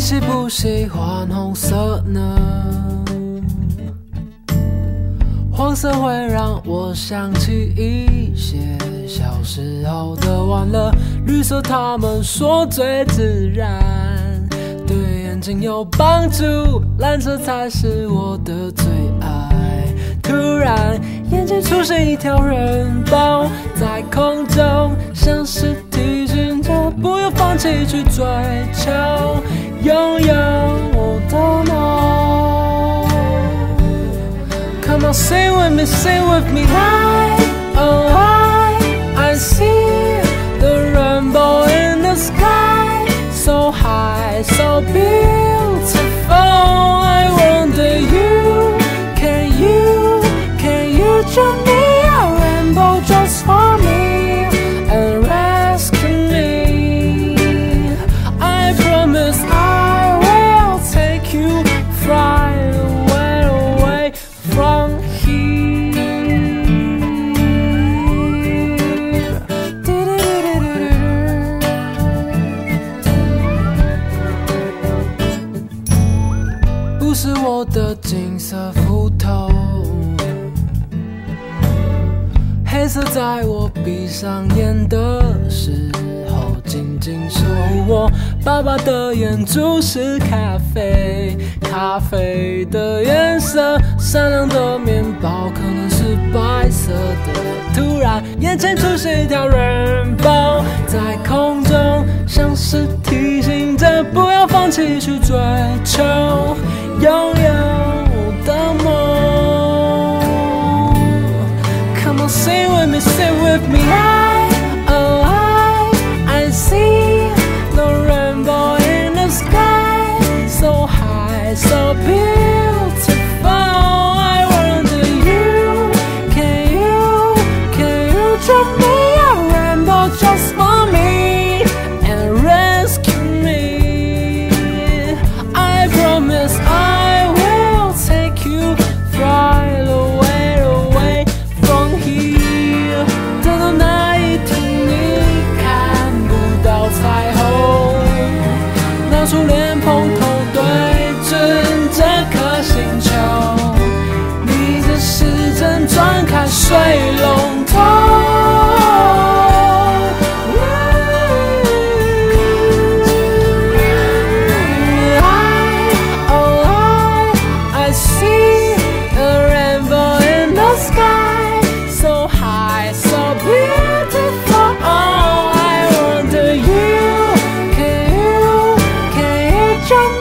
你喜不喜欢红色呢？黄色会让我想起一些小时候的玩乐，绿色他们说最自然，对眼睛有帮助，蓝色才是我的最爱。突然，眼前出现一条人包在空中，像是提醒着不要放弃去追求，young, young old oh, Come on, sing with me, sing with me. I, oh, I, I see the rainbow in the sky, so high, so big. 我的金色斧头，黑色在我闭上眼的时候紧紧手握。爸爸的眼珠是咖啡，咖啡的颜色，善良的面包可能是白色的。突然，眼前出现一条人包在空中，像是提醒着不要放弃去追求，有 be trong